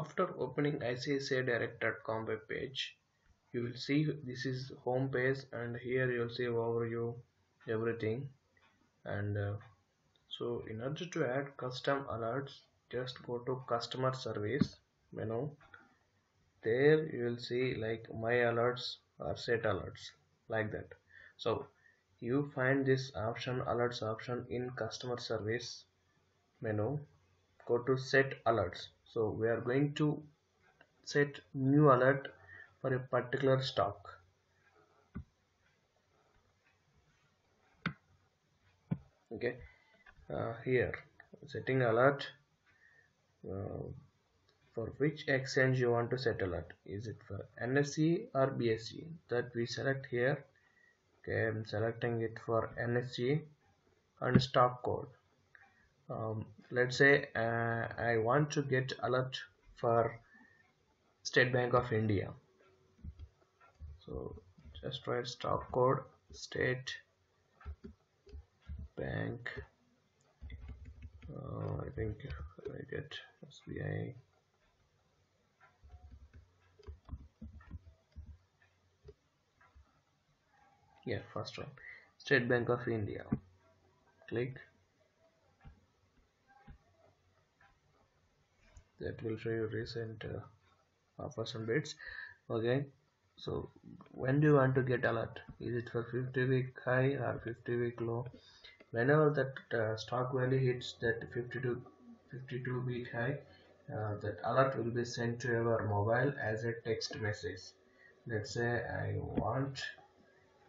after opening ICICIdirect.com web page you will see this is home page and here you will see overview everything. And uh, so in order to add custom alerts just go to customer service menu. There you will see like my alerts or set alerts like that. So you find this option alerts option in customer service menu go to set alerts. So we are going to set new alert for a particular stock. Okay. Uh, here setting alert uh, for which exchange you want to set alert. Is it for NSE or BSE that we select here. Okay I'm selecting it for NSE and stock code um, let's say uh, I want to get alert for State Bank of India. So just write stock code State Bank. Uh, I think I get SBI yeah first one. State Bank of India. Click that will show you recent uh, offers and bids. Okay so when do you want to get alert? Is it for 50 week high or 50 week low? Whenever that uh, stock value hits that 52 52 week high uh, that alert will be sent to your mobile as a text message. Let's say I want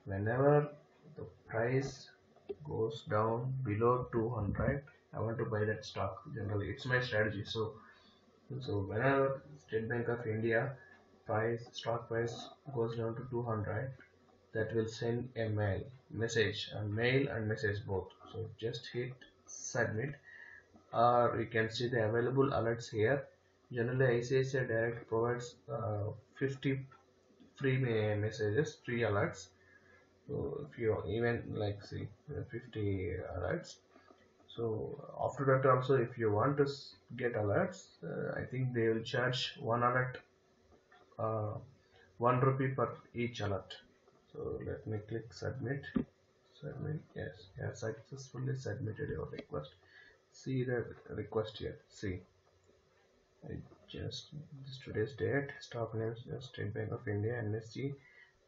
whenever the price goes down below 200 I want to buy that stock generally. It's my strategy. So so whenever State Bank of India price stock price goes down to 200 that will send a mail message a mail and message both. So just hit submit. Or you can see the available alerts here. Generally ICICI Direct provides uh, 50 free messages free alerts. So if you even like see 50 alerts so after that also if you want to get alerts uh, I think they will charge one alert uh, one rupee per each alert. So let me click submit. Submit yes you have successfully submitted your request. See the request here. See. I just this today's date stock names just State Bank of India NSE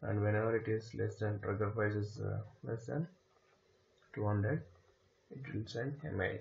and whenever it is less than trigger price is uh, less than 200 it will send a mail